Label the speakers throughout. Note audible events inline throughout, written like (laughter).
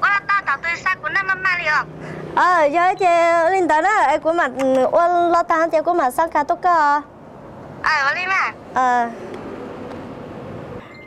Speaker 1: có
Speaker 2: là tao tao tôi sa của nàng mama không
Speaker 1: ờ giờ chị linh tới đó ai của mặt lo tăng chị của mặt sang cả tốt cơ.
Speaker 2: À vào đi mà
Speaker 1: ờ.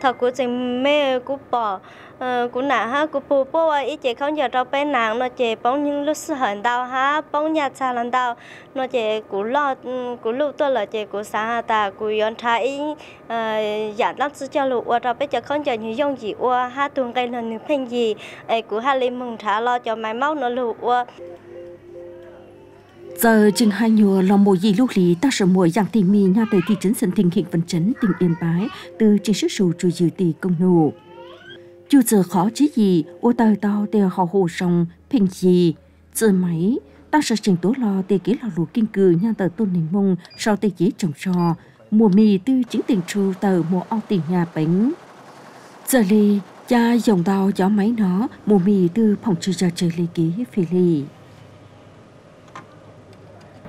Speaker 1: Thật của chị mẹ của bỏ ờ Ờ, của nã ha, của bố bố ấy, ý chị không giờ đâu bé nàng, nó chị bóng những lúc sự hận đau ha, bóng nhà cha lần đau. Nó chị của lo ừ, của lúc tôi là chị của xã hà ta của yon thái ờ giả lắm sự cho lụ qua trâu bé giờ không giờ như dùng gì qua ha tuần cây lần những phèn gì ấy của ha lên mừng thả lo cho máy máu nó lụ qua
Speaker 3: giờ chừng hai nhùa là mùa gì lúc lý, ta sợ mùa giang tỉ mi nhà tới thị trấn sân thình hiện văn chấn tỉnh yên bái, từ trên sức sầu chủ dự tỷ công nụ chú giờ khó chứ gì ô tờ tao đều họ hồ sông phình gì giờ máy ta sợ trình tố lo tê kế lò lù kinh cư nhà tờ tôn nền mông sau tê chế trồng trò. Mùa mì tư chính tình tru tờ mùa ao tiền nhà bánh. Giờ lì, cha dòng đào gió máy nó, mùa mì tư phòng trừ giờ trời lì ký phê lì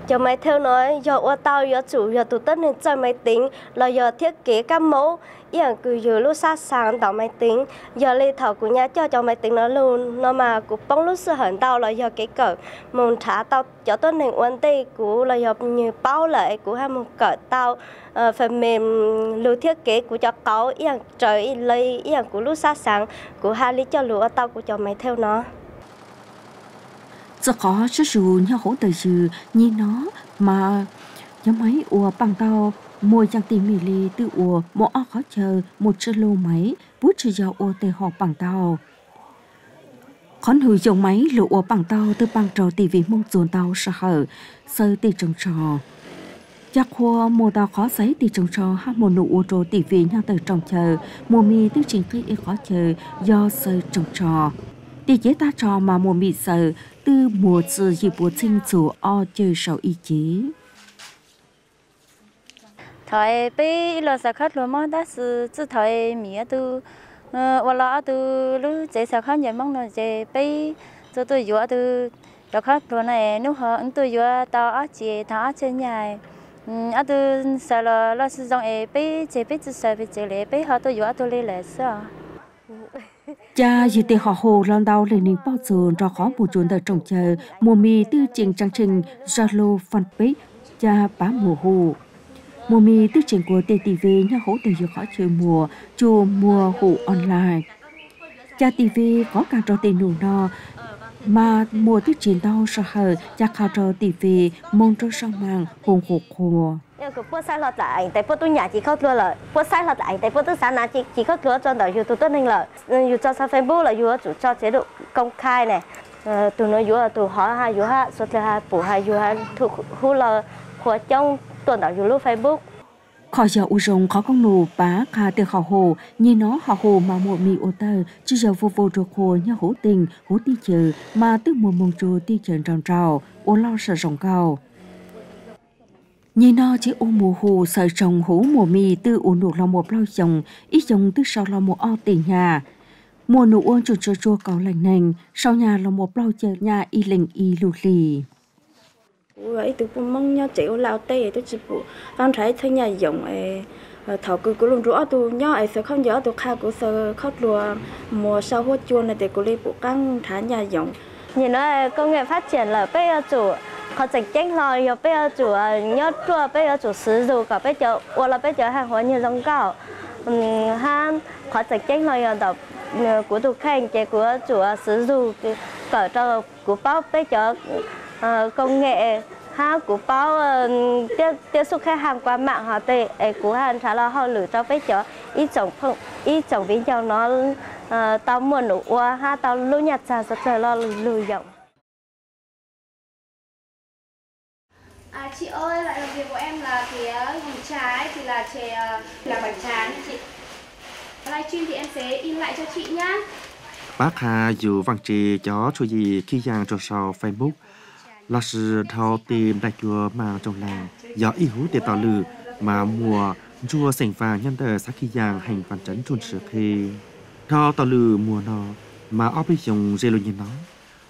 Speaker 1: cho máy theo nói, giờ ô tao, giờ chủ, giờ tụ tất nên chơi máy tính. Là giờ thiết kế các mẫu. Yên cứ giờ lúc sát sáng tạo máy tính. Giờ lên thảo của nhà cho cho máy tính nó luôn. Nó mà cũng bóng lúc sự hận tao là giờ cái cỡ mồm thả tao. Cho tôi nên ổn tê của, là giờ như bao lại của hai một cỡ tao. Ờ, phần mềm lưu thiết kế của cho có yên trời lấy yên của lúc sát sáng của hai lý cho lúa tao của cho máy theo nó
Speaker 3: giờ khó chứ dù nhau hỗ trợ sự như nó mà nhớ máy ua bằng tàu. Môi chẳng tìm mì lì từ ua một áo khó chờ một chữ lô máy, bút chữ giàu ua tề họ bằng tàu. Khón hủy dòng máy lụ ua bằng tàu từ bằng trò tỷ vì mong dồn tàu sợ hở, sơ tỷ trồng trò. Chắc hoa mùa tàu khó giấy tỷ trồng trò, hát một nụ ua trò tỷ vì nhau từ trồng chờ. Mùa mì tư trình khi khó chờ do sơ trồng trò để chế ta cho mà mùa mì sợ từ mùa sự dịp bố sinh chủ o chơi sầu ý chí.
Speaker 4: Thời bây lo sẽ khát luôn mà đã sự từ thời mía từ và lo từ lúc chế sẽ khát nhận mong là chế bây cho tôi vừa từ cho khát luôn này nếu họ ứng tôi vừa tao ở chế thả ở trên nhà à ừ, từ sợ lo là sử dụng ấy bây chế bây từ sợ bây chế lệ bây họ tôi vừa tôi lệ lệ sao
Speaker 3: cha dì tì họ hồ lần đầu lên nín bao giờ ra khó một chuồn đời trồng chờ mùa mì tư trình trang trình zalo fanpage cha bá mùa hồ. Mùa mì tư trình của TTV nhà hỗ từ giờ khó chơi mùa, chùa mùa hồ online. Cha TV có cả trò tiền nụ no mà mùa tư trình đau sợ hờ cha khảo trò TV mong cho sang mang hồn hộp hồ
Speaker 1: nhưng cái bữa sai lọt lại, tại bữa tôi nhà chỉ khóc có rồi. Bữa sai lọt lại, tại bữa tôi sáng nay chỉ chỉ khóc cửa cho đời youtube tôi nên là youtube cho sang facebook là youtube chủ cho chế độ công khai này. Ờ, tụi nó youtube tụi họ ha youtube số thứ hai phụ hay youtube thuộc khu là của trong tuần đạo youtube facebook.
Speaker 3: Khỏi giờ u rồng khó con nụ bá khá từ họ hồ. Như nó họ hồ mà một mì ô tơ. Chứ giờ vô vô được hồ như hổ tình hổ ti chờ. Mà từ mùa mông trù ti chờ tròn trào ô lo sợ rồng cao như nó chỉ ô mùa hồ sợ trồng hổ mùa mì từ ô nụ lo một lo chồng ít chồng từ sau lo một o tiền nhà. Mùa nụ ôn chuột chua chua có lành nành sau nhà lo một lo chờ nhà y lình y lù lì.
Speaker 5: Vậy từ bụng mong nhau chịu lao tê tôi chỉ bộ con thấy thấy nhà dùng ấy thảo cứ cứ luôn rửa tu nhau ấy sẽ không nhớ tu khai của sơ khóc lùa. Mùa sau hốt chuôn này để của đi bộ căng thả nhà dùng
Speaker 1: nhìn nó công nghệ phát triển là bây giờ chủ họ chỉ tranh lo giờ bây giờ chủ nhớ chùa bây giờ chủ sử dụng cả bây giờ hoặc là bây giờ hàng hóa nhiều giống cao ha họ chỉ tranh lo giờ đọc của tụ khen chế của chủ sử dụng cả cho của bao bây giờ công nghệ ha của bao tiếp tiếp xúc khách hàng qua mạng họ tệ ấy của hàng trả lời họ lựa cho bây giờ ít chồng không ít chồng biến nhau nó tao muốn nụ ha tao lưu nhặt ra rất là lo lừa dòng
Speaker 6: À, chị ơi, lại làm việc của em là phía vùng trái thì là chè ờ, là bánh tráng chị. Livestream thì em sẽ in lại cho chị nhá.
Speaker 7: Bác Hà dù văn trì cho chú gì khi giang cho sau Facebook là sự thao tìm đại chùa mà trong làng do ý hữu để tạo lử mà mùa chùa sảnh vàng nhân tờ xã khi giang hành văn trấn trôn sửa khi thao tao lử mùa nọ mà ở bây dùng dê lô nhìn nó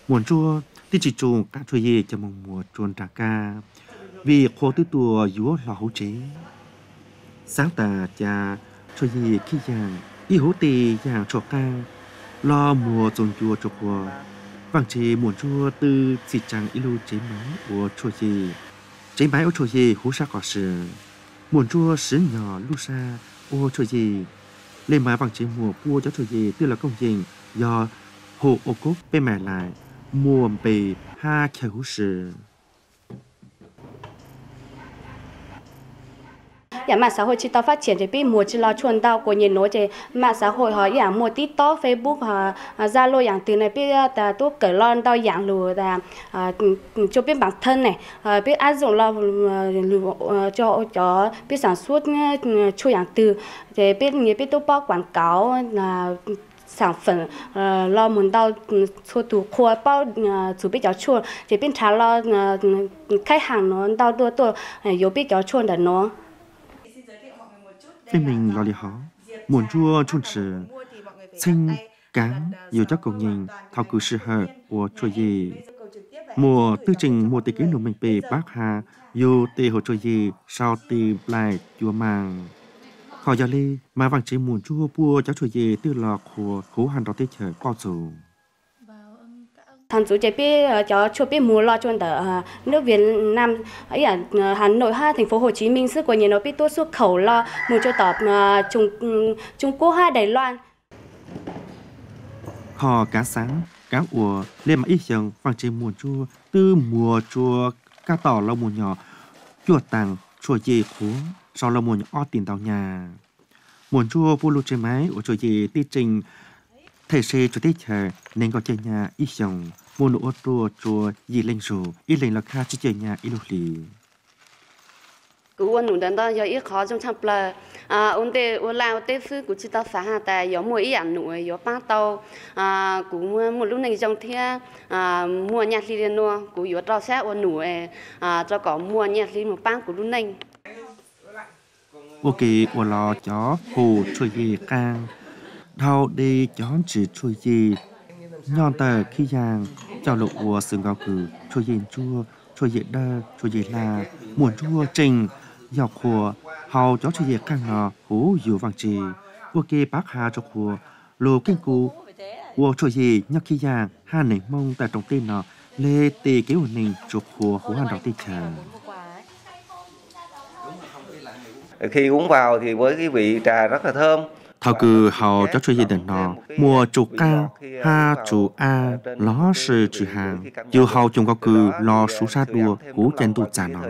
Speaker 7: muộn chua thì chỉ trùng cả chuối gì cho mong mùa chuồn trà ca vì khô tư tùa dúa là hữu chế sáng tà cha cho gì khi giang y hữu tì giang cho ca, lo mùa trồng chùa cho quà vàng chế muộn chua từ chỉ chẳng y lưu chế máy của cho gì chế máy ô cho gì hữu sa cỏ sự muộn chua sứ nhỏ lu sa ô cho gì lên máy vàng chế mùa cua cho cho gì tư là công trình do hồ ô cốt bên mẹ lại, mùa bề ha khẩu sự
Speaker 8: giả mạng xã hội chỉ tao phát triển thì bị mua chỉ lo chuẩn tao của nhìn nói thì mạng xã hội họ giảm mua tiktok facebook họ zalo dạng từ này biết à, ta tôi cởi lon tao dạng lừa là à, cho biết bản thân này à, biết áp dụng lo cho cho biết sản xuất cho dạng từ. Thì biết nhiều biết tôi bao quảng cáo là sản phẩm uh, lo muốn đau số tủ khoa bao chủ biết giáo chua thì bên trả lo khách hàng nó đau đua đua yếu biết giáo chua là nó.
Speaker 7: Phía mình lo lì họ. Muốn chua chôn sự. Xin cán dù cho cầu nhìn. Thao cử sự hợp của chùa gì mùa tư trình mùa tỷ kiến nụ mình bị bác hà. Yêu tỷ hồ chùa gì sau tỷ lại chùa màng khỏi giờ ly mà vàng chỉ muốn chua bua cho chùa gì tư lọ của khổ hành đó tiết trời bao dù
Speaker 8: thằng chú chế biết ờ, cho cho biết mua lo cho đỡ ờ, nước Việt Nam. Ấy à ờ, Hà Nội ha, thành phố Hồ Chí Minh sức của nhiều nó biết tốt xuất khẩu lo mua cho tập Trung ừ, Trung Quốc ha, Đài Loan.
Speaker 7: Họ cá sáng, cá ùa lên mà ít dần phẳng trên mùa chua, tư mùa chua cá tỏ là mùa nhỏ chua tàng chua dê khú, sau là mùa nhỏ tiền tàu nhà. Mùa chua vô lưu trên máy của chua dê ti trình thầy xe cho tết chờ nên có chơi nhà ít dòng mua nụ ô tô chùa gì lên rù ít lên là kha chỉ chơi nhà ít lúc lì.
Speaker 8: Ôn nụ đàn đó giờ ít khó trong chập là à ôn tê ôn lao tê sư cú chỉ tao phá hà tại giờ mua ít ăn nụ giờ ba tàu. À cú một lúc này trong thia à mua nhạt li lên nua cú giờ tao sẽ ôn nụ à cho có mua nhạt li một bang cú lúc này.
Speaker 7: Ok ôn lo chó hồ chui gì càng thao đi chón chỉ chui gì nhon tờ khi giang, chào lộ của sừng gạo cử. Chui gì chua chui gì đơ chui gì là muốn chua trình. Dọc của hầu chó chui gì càng ngò, hú dù vàng trì. Ok bác hà cho của lô kinh cú. Của chui gì nhắc khi giang, hà nỉnh mông tại trong tên nọ. Lê tì kế hồn nình cho của hú hàn đọc tì trà
Speaker 9: khi uống vào thì với cái vị trà rất là thơm
Speaker 7: thao cử hầu cho chơi gia đình nó mùa chủ ca ha chủ a ló sư chỉ hàng. Dù hầu chúng có cử lo số sa đua cú chân tu trả nó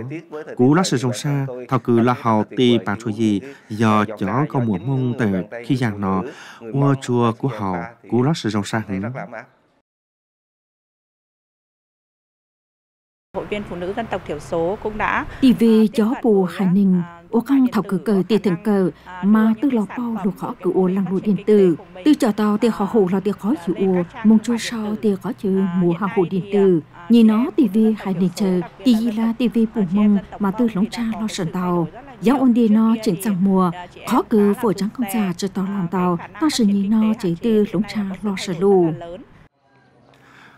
Speaker 7: cú lá sư trong sa thao cử là hầu tì bà chơi gì giờ chó có mùa mông từ khi giang nó mua chùa của hầu cú lá sư trong sa hứng.
Speaker 10: Hội viên phụ nữ dân tộc thiểu số cũng đã
Speaker 3: tỷ về chó bù hải ninh ô khăng thảo cử cờ tiền thường cờ, mà tư lò bao lục khó cử ô lăng lụi điện tử. Tư chợ tàu tiền khó hồ là tiền khó chịu ô mong chua so tiền khó chữ mùa hàng hồ điện tử. Nhìn nó tỷ về hải ninh chờ gì là tỷ vi bù mông, mà tư lóng cha lo sần tàu. Giáo ôn đi nó chỉnh sang mùa, khó cử phổi trắng không già cho tàu làm tàu. Ta sự nhìn nó chỉ tư lóng cha lo sờ lù.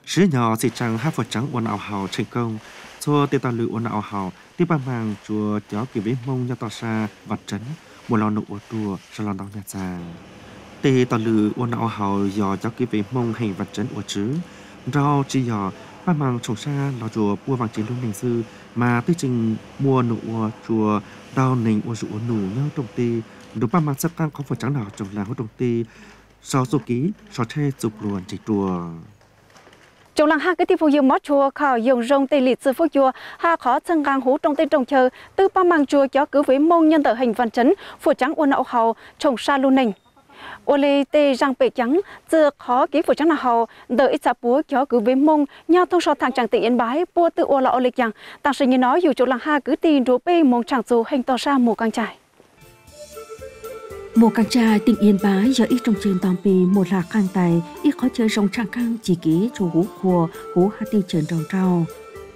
Speaker 7: Sứ nhỏ dị trăng hát phật trắng quần ảo hào thành công cho tiêu tà lự ôn ảo hào tiếp ba màng chùa chó kỳ bế mông nhà tòa xa vặt trấn một lò nụ ổ tùa sau lò đong nhà giang tê tà lự ôn ảo hào dò chó kỳ bế mông hành vặt trấn ổ chứ rau chi dò, ba màng trồng xa lò chùa bua vàng chiến luôn nền sư, mà tới trình mua nụ ổ chùa đào nành ô rượu nụ nhau trong tê. Đúng ba màng sắp tăng có phải trắng nào trong làng hốt trong tê. Sau số ký sau thê dục luồn chỉ chùa
Speaker 11: trong làng ha cái tiêu dùng mót chùa khảo dùng rong tây lịch sư phúc chùa ha khó chân gang hú trong tây trồng chờ, tư ba mang chùa cho cứ với mông nhân tờ hình văn chấn phủ trắng uôn ậu hầu trồng sa lu nình ô lê tê răng bể trắng giờ khó ký phủ trắng là hầu đợi ít sạp búa cho cứ với mông, nhau thông so thằng chẳng tự yên bái bua tự ô là ô lịch chẳng tăng sự như nói, dù chỗ làng ha cứ tin rú bê mông chẳng dù hình to ra mù căng trải
Speaker 3: một càng trai tỉnh yên bái, giờ ít trong trường tòng bì một là khang tài, ít khó chơi rong trang khang, chỉ ký chủ hú khua hú hạ tiêu trường rong trao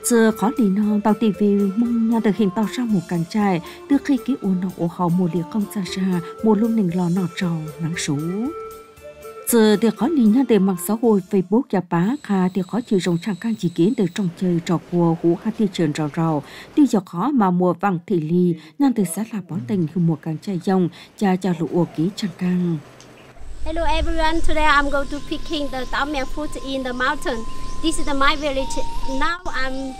Speaker 3: giờ khó lì non tàu tì vì mong nhà được hình tàu ra một càng trai từ khi ký u nọ ổ hậu một liệt công xa xa một lúc nình lò nọ trầu nắng sú giờ thì có lý nhân để mạng xã hội Facebook và bá khá thì có chữ rộng trang can chỉ kiến để trong chơi trò của hú hát thị trường rào rào. Tuy giờ khó mà mùa vàng thị ly nhân từ xã là bó tình hư mùa càng chạy dòng cha cha lụ ổ ký trang can
Speaker 12: Hello everyone, today I'm going to picking the tao miang fruit in the mountain. This is my village. Now I'm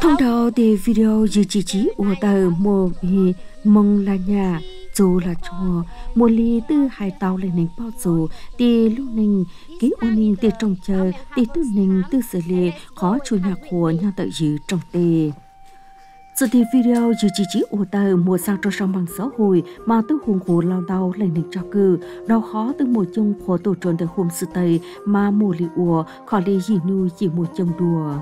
Speaker 3: thông đầu thì video dự chỉ chỉ ủa tờ mùa vì mong là nhà dù là cho mua ly tư hai tàu lên nền bao dù thì lúc nền ký ô ninh thì trong chờ thì tư nền tư xử lý khó chủ nhà của nhà tự dự trong tề sự thì video dự chỉ chỉ ủa tờ mùa sang cho sông bằng xã hội mà tư hùng hồ lao đau lên nền cho cư, đau khó tư mùa chung của tổ trốn từ hôm sự tây mà mùa lì ủa khó lì gì nuôi chỉ mùa chung đùa.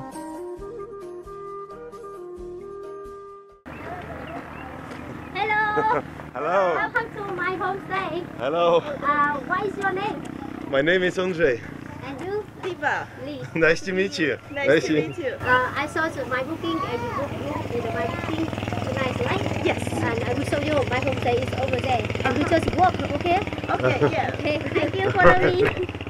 Speaker 12: Hello.
Speaker 13: Hello.
Speaker 12: Welcome to my homestay.
Speaker 13: Hello.
Speaker 12: Uh, what is your name?
Speaker 13: My name is Andre.
Speaker 12: And you? Lipa. Lee.
Speaker 13: Nice to meet you.
Speaker 12: Nice, to meet you. Uh, I saw my booking and you booked me in my booking tonight, right? Yes. And I will show you my homestay is over there. And we just walk, okay?
Speaker 6: Okay, yeah.
Speaker 12: Okay, thank you for me. (laughs)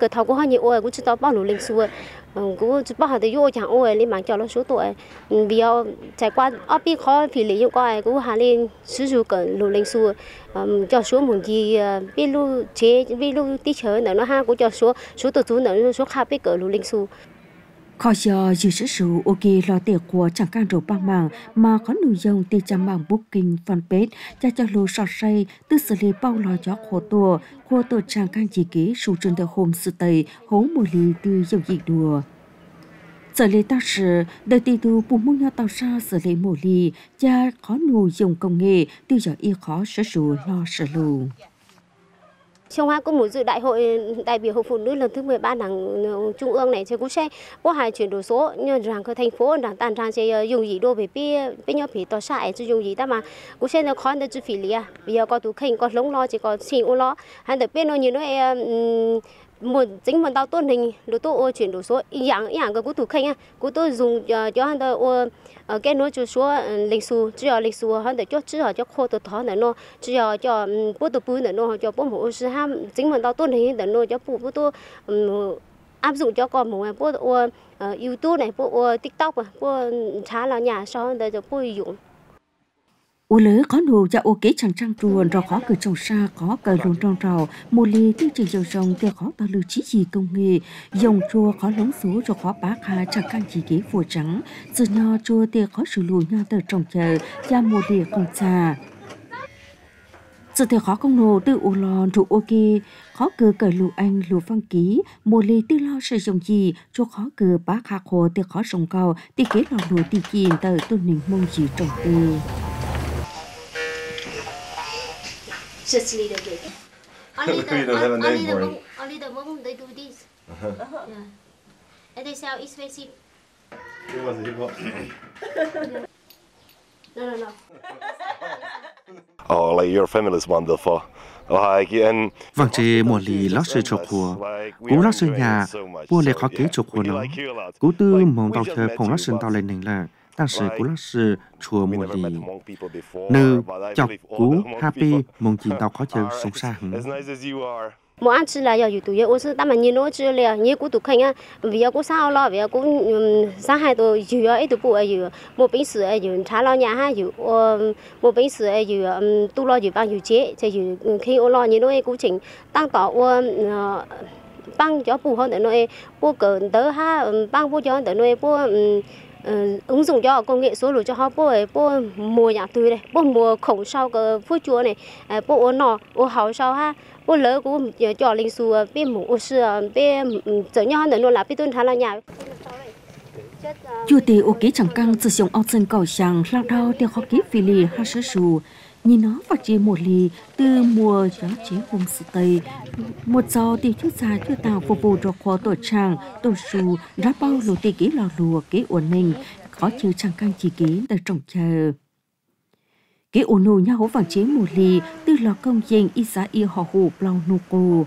Speaker 8: cái thầu của họ nhiều ôi, cũng chỉ tao bao lũ lên xuôi ừ, cũng chỉ bao họ tới vô chẳng ôi, lên mạng cho nó số tuổi. Ừ, vì giờ trải qua ở bên khó thì lý dụng coi cũng hà lên sử dụng cái lũ lên xuôi ừ, cho số một gì ờ, bên lũ chế bên lũ tí chơi nữa nó ha, cũng cho số số tổ chức nữa số khác biết cái lũ lên xuôi
Speaker 3: khó giờ dự sử ô ok lo tiệc của chẳng can đồ băng mạng mà có nội dung từ trang mạng booking fanpage cho cho lô sọt say từ xử lý bao lo cho khổ tùa khổ tổ chẳng can chỉ ký sụ trên tờ hôm sự tây, hố mùa lý từ dòng dị đùa. Xử lý ta sử đời tỷ tu bù mông nhau tạo ra xử lý mùa lý cha khó nội dùng công nghệ từ giờ y khó sử dụng lo sử lù
Speaker 8: trong hai cũng một dự đại hội ừ, đại biểu hội phụ nữ lần thứ 13 đảng ừ, trung ương này thì cũng sẽ có hai chuyển đổi số như rằng cái thành phố đảng tàn rằng sẽ ờ, dùng gì đô về pi với nhau phải tỏ xã cho dùng gì ta mà. Cũng sẽ là khó để chữ phí lý à. Bây giờ có tụ khinh có lống lo, chỉ có xin ô lo. Hay được biết nó như nó một chính một tao tôn hình lũ tôi chuyển đổi số. Dạng dạng cái cú thủ khen á. Cú tôi dùng ờ, cho hắn tôi cái ờ, nối cho số ờ, lịch sử chỉ lịch sử, hắn để cho chỉ là cho khô tôi thọ nữa nó chỉ cho bố tôi bún nữa nó cho ừ, bố mổ sư ham chính một tao tôn hình để nó cho bố bố tôi ừ, áp dụng cho con một bố YouTube này bố TikTok bố trả ừ, là nhà sau để cho bố dùng
Speaker 3: ô lỡ có nụ cho ô kế chẳng trang truồn rồi. khó cờ trồng xa có cờ lùn tròn trào mùa ly tiêu trình dầu rồng tiêu khó tao lưu chí gì công nghệ. Dòng chua khó lống số rồi khó bá khá chẳng căn chỉ kế phùa trắng. Giờ nho chua tiêu khó sử lùi nho tờ trồng chờ cha mùa ly không xa. Sự tiêu khó công nô từ ô lon trụ ok khó cờ cờ lù anh lù phong ký. Mùa ly tư lo sử dụng gì cho khó cờ bá khá khổ tiêu khó sông cao. Tiêu kế lò lùa tiêu chìm tờ tôn nình mông gì trồng tư
Speaker 12: Just a little bit. Only the,
Speaker 13: We don't have a name
Speaker 12: only the
Speaker 13: for it.
Speaker 12: Only the Hmong they do this. Yeah. And they sell expensive.
Speaker 13: It was a hip hop. (laughs)
Speaker 12: No, no, no. (laughs)
Speaker 14: Oh, like your family is wonderful. Like and
Speaker 7: Vâng chế mùa lì lót sư chọc hùa Cú lót sư nhà Bùa lệ khó kế chọc hùa nó Cú tư mong tàu chơi phong lót sư tàu lên nền là 但是古拉是 chùa mùa gì nư chọc cú happy mong chỉ tao khó chơi sống xa hứng
Speaker 8: mỗi ăn chỉ là giờ tụi giờ uống ta mà nhìn nó chưa là như của tụi khanh á. Vì giờ cũng sao lo vì giờ cũng sáng hai tụi giờ ấy tụi bụi giờ một bánh sữa giờ trả lo nhà ha, giờ một bánh sữa giờ tu lo giờ bao giờ chế thì giờ khi ô lo như nó cũng chỉnh tăng tỏ ờ, băng cho phù hơn để nơi bố cờ đỡ ha băng bố cho để nơi bố Ừ, ứng dụng cho công nghệ số rồi cho họ, bố bố mùa nhà tươi này bố mùa khổng sau cái phú chúa này. À, bố ô nọ ô hậu sau ha. Bố lỡ cũng cho linh su à, bên mũ ô sư bên trở nhau nữa luôn là bên tuân thà là nhà.
Speaker 3: Chủ tì ô kế chẳng căng sử dụng ao chân cầu chẳng lao đao tiêu khó kiếp phi lì, ha sơ sù. Nhìn nó phát triển một lì từ mùa gió chế hôm sự tây. Một giò tiêu chút xa chưa tạo phục vụ cho khó tổ trang, tổ sù, rá bao lù tì ký lò lùa kế ổn mình Khó chữ chẳng căng chỉ ký tại trọng chờ. Kế ổn nụ nhau hố vàng chế một lì từ lò công dành y giá y họ hù blau nụ cô.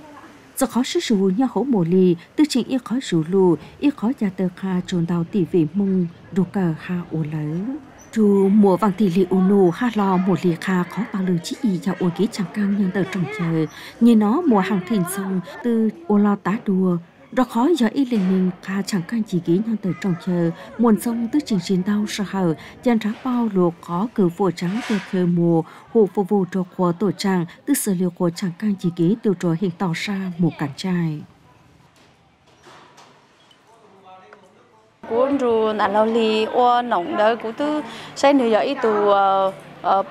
Speaker 3: Giờ khó sử dụng nhau hổ mồ lì, tư trình y khó rủ lù, y khó gia tờ kha trồn đào tỷ vị mông, đồ cờ ha ổ lỡ. Chú mùa vàng tỷ lệ unu ha lo một lì kha khó bằng lử chỉ y cho ôn ký chẳng căng nhân tờ trồng chờ. Như nó, mùa hàng thìn sông từ ô lo tá đùa. Đó khó do ý lên mình kha chẳng căng chỉ ký nhân tờ trồng chờ. Muôn sông từ trình chiến đau sợ hở chân trá bao lùa có cử phổ trắng từ khơi mùa. Hộ phục vụ cho khoa tổ trang từ sở liệu của chẳng căng chỉ ký tiêu trò hình tỏ ra một cảnh trai.
Speaker 4: Cuốn ru nà lâu li ô nồng đó cú tu xây nữa ít tu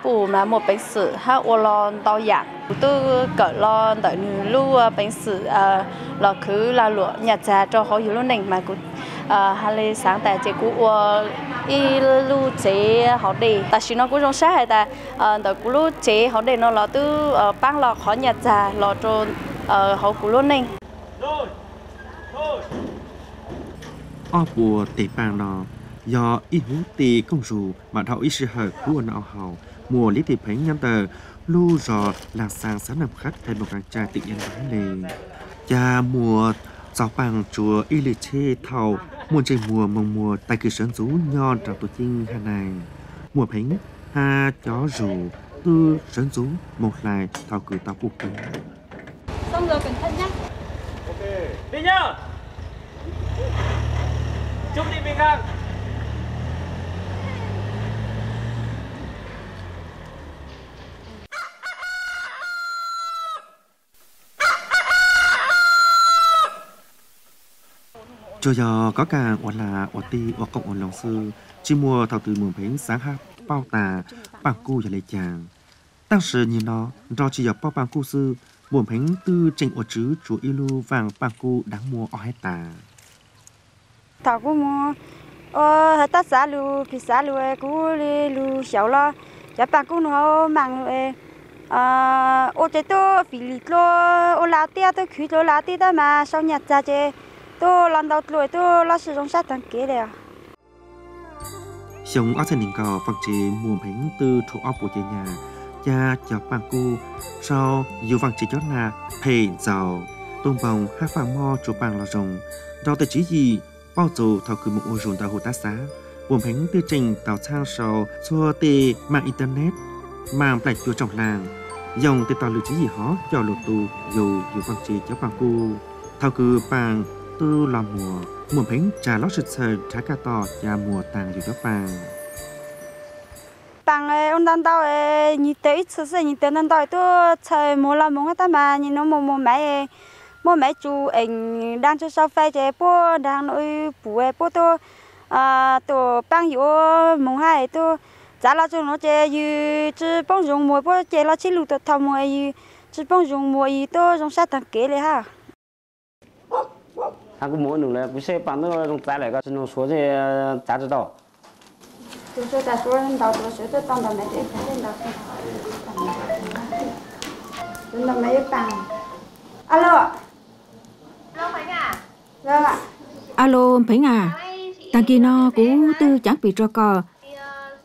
Speaker 4: bù mà một bánh sử ha ô lo tao dạng cú cỡ lo đợi nữ lu ờ, bệnh sử ờ, là cứ là lụa, nhà trà cho họ dù lúc này mà cú ờ, hà lê sáng tại chế cú ô y lu chế họ đi ta chỉ nó cú trong sáng hay ta đợi cú lu chế họ đi nó là tu bang lọ khó nhà trà lọ cho họ cú lúc này
Speaker 7: o bùa tề bang nọ do y hú tì công rù mà thảo y sư hờ của nọ hào mùa lý tì phánh nhắm tờ lu rò là sang sáng nằm khách thay một càng trai tự nhiên bán lề cha mùa giáo bằng chùa y lì chê thầu muôn chơi mùa mong mùa tại cứ sơn rú nhon trong tổ chinh hà này. Mùa phánh ha chó rù tư sơn rú một lại thảo cử tao cuộc kính
Speaker 6: xong rồi cẩn thận nhá.
Speaker 15: Ok. Đi nhá chúc đi bình an
Speaker 7: cho giờ có cả hoặc là hoặc ti hoặc cộng ổn lòng sư, chỉ mua thảo từ mường phén sáng hát bao tà bằng cu và lệ chàng. Tăng sự nhìn nó do chỉ dọc bao bằng cu sư mường phén tư trình ở chứ chủ ilu vàng bằng cu đáng mua ở hết tà
Speaker 16: thảo cũng mua ô hết tất xã lu phi xã lu cú li lu xấu lo giá bằng cũng nó mang lu à ô chế tôi phi lì lo ô lá tia tôi khử tôi lá tia đó mà sau nhặt ra chế tôi lần đầu tuổi tôi lo sử dụng sát thằng kia đấy à
Speaker 7: sống ở thành đình cao phần chế mùa phén tư chủ ốc của chế nhà cha cho bạn cô sau dù bằng chế chót là thầy giàu tôn bồng hát vàng mo chủ bằng là rồng đó tới chỉ gì bao dù thảo cứ một ô rùn tàu hồ tá xá buồn phánh tư trình tàu sang sầu xua tê mạng internet mạng bạch chùa trọng làng dòng tê tàu lưu trí gì hó cho lột tù dù dù quan trì cho bằng cu. Thảo cứ bằng tư làm mùa buồn phánh trà lót sực sờ trá ca tò và mùa tàng dù cho bằng
Speaker 16: ơi, ông đang đau như thế ít sự sự như thế đang đau tôi chơi mua là mua ta mà như nó mua mua máy mua mấy chú ảnh đang cho sao phê chế bố đang nội bố ấy bố tôi à tổ băng hiểu mùng hai tôi giá là chúng nó chế như chứ bông dùng mùa bố chế là chỉ lụt thầu mùa như chứ bông dùng mùa gì tôi trong sát thằng kế เลย ha.
Speaker 17: Anh cũng muốn được là cũng sẽ bán nó trong tay lại các nó số thì à, ta 知道
Speaker 16: chúng tôi đã số đầu tôi số tôi tăng đầu này để cái lên đầu. Lên đầu mấy bằng alo.
Speaker 6: Alo à?
Speaker 16: vâng ạ.
Speaker 3: Alo phánh à. Tàng kỳ nó cũng tư chẳng bị cho cò.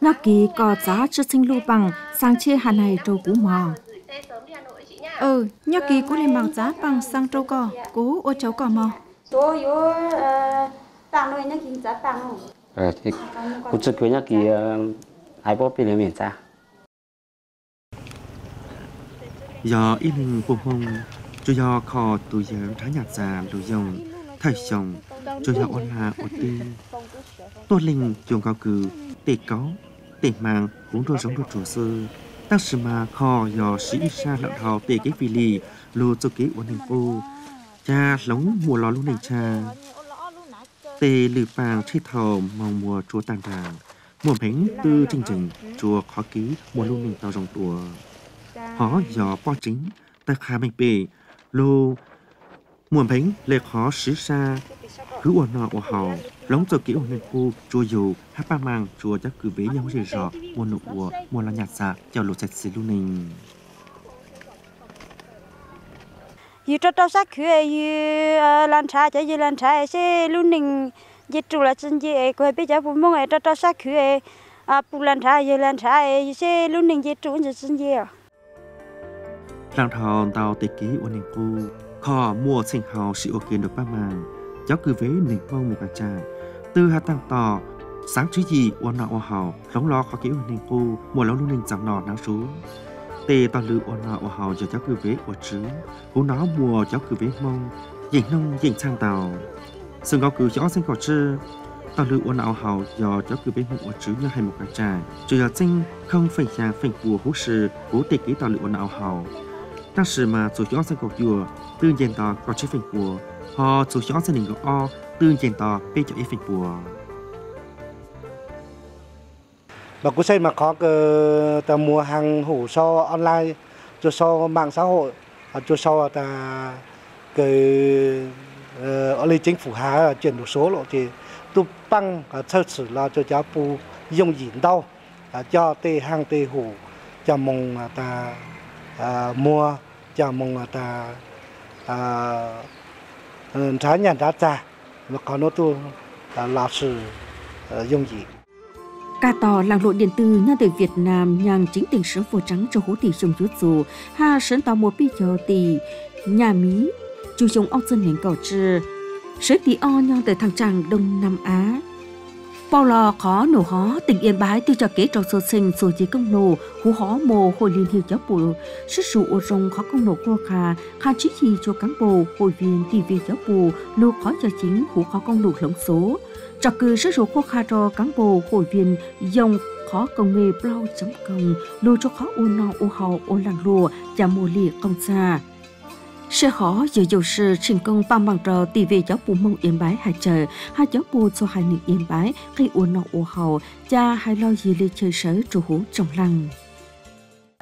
Speaker 3: Nó kỳ cò giá cho sinh lưu bằng sang chia hà này trâu cú mò.
Speaker 11: ừ nhắc kỳ cú lên bằng giá bằng sang trâu cò cú ô cháu cò mò.
Speaker 16: Số yếu bằng rồi nhắc kỳ giá bằng
Speaker 17: ờ thì chỉ cứ nhắc kỳ ai bỏ bị miễn ra
Speaker 7: do ít mình buông cho do kho tù giờ thái nhạt già lù dòng thầy chồng cho do ôn hà ôn ti. Tô linh dùng cao cử tệ có tệ mang cũng đôi giống đôi chủ sư. Tác sự mà kho do sĩ sa lợn thọ tệ cái vì lì lù cho kế ôn hình ô cha lóng mùa lò lúc này cha. Tê lử vàng chi thầu mong mùa chúa tàn đàng. Mùa bánh tư trình trình chùa khó ký mùa lưu mình tàu rồng tùa. Họ dò po chính, ta khá mạnh bề lô, muộn bánh lệ khó xứ xa. Cứ ổn nọ của họ lóng cho kỹ ổn nên khu chùa dù hát ba màng chùa chắc cứ bế nhau rì rọ. Mua nụ ủa mua là nhạt xạ chào lộ sạch xí luôn nình.
Speaker 16: Như cho tao sát khứa như ờ, lan trà cho như lan trà sẽ luôn nình. Như trụ là chân gì quay bây giờ bụng mông ấy cho tao sát khứa à bụng lan trà như lan trà sẽ luôn nình như trụ là chân gì à
Speaker 7: Làng thòn tàu tê ký ổn nền cu Kho mua sinh hào sĩ ô kiến được ba màng Cháu cứ vế nền mong một cả trà từ hạ tăng tỏ sáng chứ gì ôn nọ ôn hào. Lóng lo khó kiểu nền cô mùa lâu luôn nền chẳng nọ nắng xuống. Tê toàn lư ôn nọ ôn hào cho cháu cứ vế ôn chứ hú nó mùa cháu cứ vế mong dành nông dành sang tàu. Sừng gạo cứ cháu sinh cỏ chứ tao lưu ôn ảo hào do cháu cứ bên mông ôn chứ như hai một cái trà chứ giờ sinh không phải nhà phải của hữu sự cố tịch ký tao lưu ôn ảo hào. 但是嘛，做小生个药，tự nhiên ta có chế phình của họ做小生个o tự nhiên ta bây giờ phình của
Speaker 18: mà cũng xây mà có cái ta mua hàng hủ so online cho so mạng xã hội cho so ta cái ở đây chính phủ hà chuyển đổi số lộ thì tu băng sơ sử là cho cháu pu dùng gì đâu cho tê hàng tê hủ cho mong ta mua cho mong ta à, ừ, trả nhà trả trả mà có nó tu là sự dùng gì
Speaker 3: cà tò làng lộ điện tử nhà từ Việt Nam, nhàng chính tỉnh sớm phổ trắng cho hố tỷ trồng chút dù ha, sớm tỏ một bí chờ tỷ nhà Mỹ, chú chồng ông dân hình cầu trừ sớm tỷ o nhang từ thằng tràng Đông Nam Á bao lò khó nổ hó tỉnh yên bái tiêu cho kế trò sơ sinh số chế công nổ, hú hó mồ, hồi liên hiệu giáo bộ. Sức sụ ô rong khó công nổ khô khà khá chí chi cho cán bộ hội viên tỷ viên giáo bộ, lô khó cho chính, hú khó công nổ lống số. Trọc cư sức sụ khô khà cho cán bộ hội viên, dòng khó công nghề plau chấm công, lô cho khó ô nọ ô hào ô làng lùa và mùa lì công xa sẽ khó, giờ dù sự trình công bằng bằng trò tỷ về giáo bù mong yên bái hai trời. Hai giáo bù cho hai nữ yên bái, khi uống nọ u hậu, cha hai lo gì lên chơi sở trụ hú trong lăng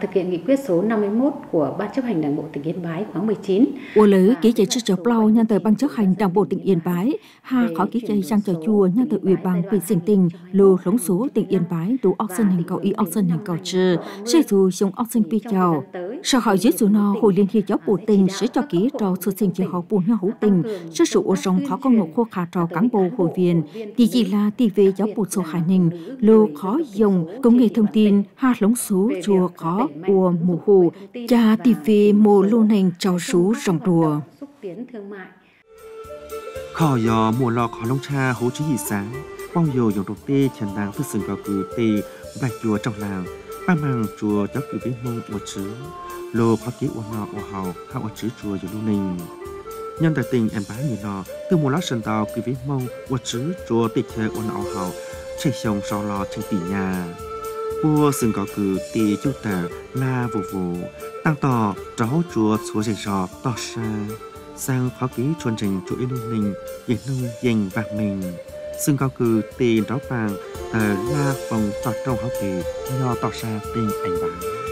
Speaker 19: thực hiện nghị quyết số 51 của Ban chấp hành Đảng bộ tỉnh Yên Bái khóa 19.
Speaker 3: Ủa lữ ký chạy cho chọc lâu nhân từ Ban chấp hành Đảng bộ tỉnh Yên Bái, ha khó ký chạy sang trò chùa nhân từ Ủy ban về sinh tình, lô lống số tỉnh Yên Bái đủ ốc hình cầu y ốc hình cầu trừ, sẽ dù dùng ốc pi chào. Sau hỏi dưới dù nó, hội liên hiệp giáo bộ tỉnh sẽ cho ký trò sự sinh chỉ họ bù nhau hữu tình, sẽ sự ô rong khó con nộp khô khả trò cán bộ hội viên, thì gì là tỷ về giáo bộ số hải ninh, lô khó dùng công nghệ thông tin, ha lống số chùa khó của mù hù, cha tỷ về mồ lô nành trao số rong đùa
Speaker 7: khó yò mùa lọ khó long cha hố chí gì sáng. Bong giờ dòng độc tê chẳng đang thức sừng vào cử tê. Bạch chùa trong làng, ba mang chùa cháu cử bên mông của chứ. Lô khó kế ua nọ ua hào hạ ua chứ chùa dù lưu nình nhân tại tình em bá nhìn nọ từ mùa lọ sân tàu cử bên mông ua chứ chùa tịch chơi ua nọ hào. Chạy xong sau lo trên tỷ nhà vua sừng có cử tì chú tờ la vụ vụ tăng tỏ cháu chúa chúa dạy dò tỏ xa sang khó ký chuồn trình chúa yên mình yên nông dành vạc mình sừng cao cử tiền đó vàng tờ la phòng tỏ trong học kỳ nho tỏ xa tình ảnh bản